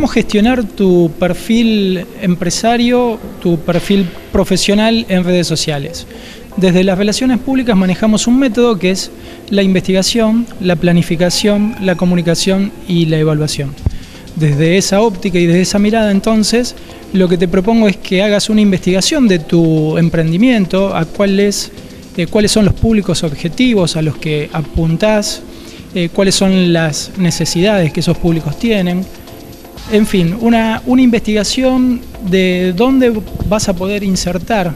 cómo gestionar tu perfil empresario, tu perfil profesional en redes sociales. Desde las relaciones públicas manejamos un método que es la investigación, la planificación, la comunicación y la evaluación. Desde esa óptica y desde esa mirada entonces, lo que te propongo es que hagas una investigación de tu emprendimiento, a cuáles, eh, cuáles son los públicos objetivos a los que apuntás, eh, cuáles son las necesidades que esos públicos tienen. En fin, una, una investigación de dónde vas a poder insertar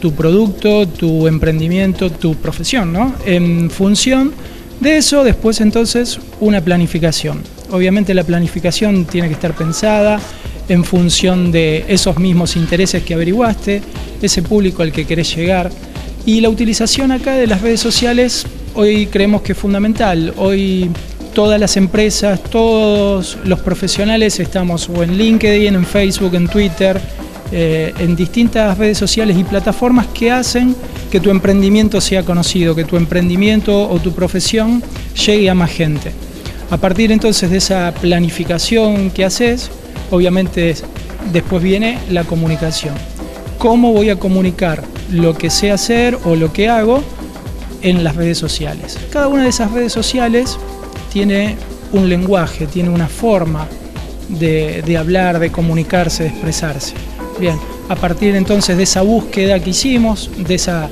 tu producto, tu emprendimiento, tu profesión, ¿no? En función de eso, después entonces una planificación. Obviamente la planificación tiene que estar pensada en función de esos mismos intereses que averiguaste, ese público al que querés llegar. Y la utilización acá de las redes sociales hoy creemos que es fundamental. Hoy todas las empresas, todos los profesionales estamos en LinkedIn, en Facebook, en Twitter, eh, en distintas redes sociales y plataformas que hacen que tu emprendimiento sea conocido, que tu emprendimiento o tu profesión llegue a más gente. A partir entonces de esa planificación que haces, obviamente después viene la comunicación. ¿Cómo voy a comunicar lo que sé hacer o lo que hago en las redes sociales? Cada una de esas redes sociales tiene un lenguaje, tiene una forma de, hablar, de comunicarse, de expresarse. Bien, a partir entonces de esa búsqueda que hicimos, de esa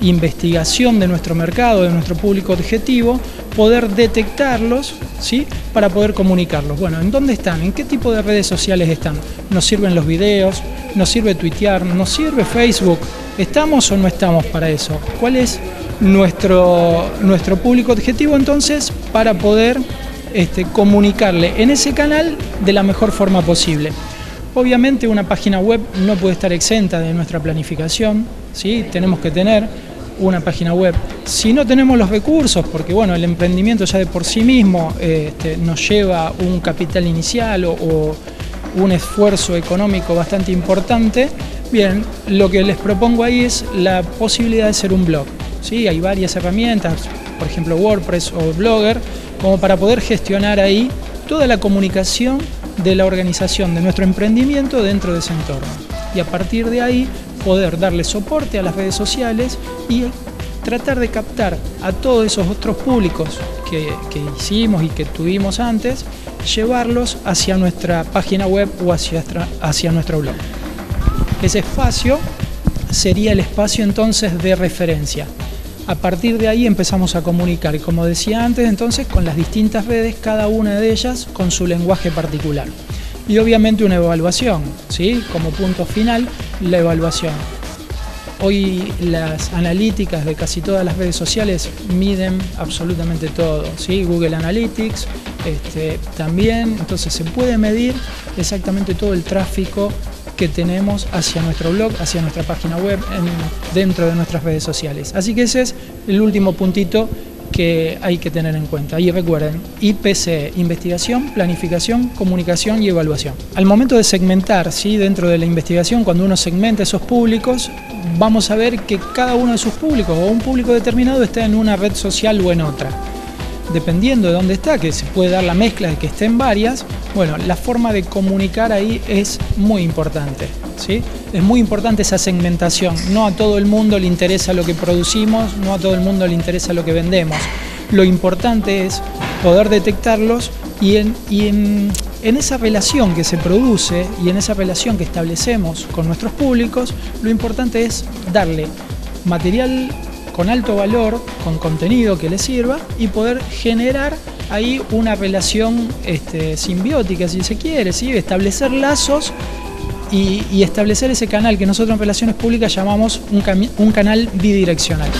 investigación de nuestro mercado, de nuestro público objetivo, poder detectarlos ¿sí? para poder comunicarlos. Bueno, ¿en dónde están? ¿En qué tipo de redes sociales están? ¿Nos sirven los videos? ¿Nos sirve tuitear? ¿Nos sirve Facebook? ¿Estamos o no estamos para eso? ¿Cuál es nuestro, nuestro público objetivo entonces para poder este, comunicarle en ese canal de la mejor forma posible? Obviamente una página web no puede estar exenta de nuestra planificación, ¿sí? tenemos que tener una página web. Si no tenemos los recursos, porque bueno, el emprendimiento ya de por sí mismo este, nos lleva un capital inicial o, un esfuerzo económico bastante importante, bien, lo que les propongo ahí es la posibilidad de ser un blog. ¿Sí? Hay varias herramientas, por ejemplo WordPress o Blogger, como para poder gestionar ahí toda la comunicación de la organización de nuestro emprendimiento dentro de ese entorno. Y a partir de ahí poder darle soporte a las redes sociales y tratar de captar a todos esos otros públicos que, hicimos y que tuvimos antes, llevarlos hacia nuestra página web o hacia, hacia nuestro blog. Ese espacio sería el espacio entonces de referencia. A partir de ahí empezamos a comunicar, como decía antes, entonces con las distintas redes, cada una de ellas con su lenguaje particular. Y obviamente una evaluación, ¿sí? como punto final, la evaluación. Hoy las analíticas de casi todas las redes sociales miden absolutamente todo, ¿sí? Google Analytics este, también, entonces se puede medir exactamente todo el tráfico que tenemos hacia nuestro blog, hacia nuestra página web, dentro de nuestras redes sociales. Así que ese es el último puntito que hay que tener en cuenta. Y recuerden, IPC, investigación, planificación, comunicación y evaluación. Al momento de segmentar, ¿sí? dentro de la investigación, cuando uno segmenta esos públicos, vamos a ver que cada uno de sus públicos o un público determinado está en una red social o en otra dependiendo de dónde está, que se puede dar la mezcla de que estén varias, bueno, la forma de comunicar ahí es muy importante. ¿sí? Es muy importante esa segmentación. No a todo el mundo le interesa lo que producimos, no a todo el mundo le interesa lo que vendemos. Lo importante es poder detectarlos y en, esa relación que se produce y en esa relación que establecemos con nuestros públicos, lo importante es darle material con alto valor, con contenido que les sirva y poder generar ahí una relación este, simbiótica, si se quiere, ¿sí? establecer lazos y, establecer ese canal que nosotros en Relaciones Públicas llamamos un canal bidireccional.